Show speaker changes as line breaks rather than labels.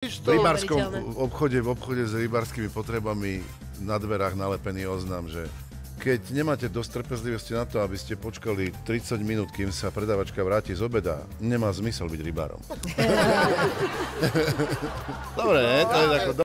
V rybárskom obchode, v obchode s rybárskymi potrebami na dverách nalepený oznam, že keď nemáte dosť trpezlivosti na to, aby ste počkali 30 minút, kým sa predávačka vráti z obeda, nemá zmysel byť rybárom. Dobre, to je ako...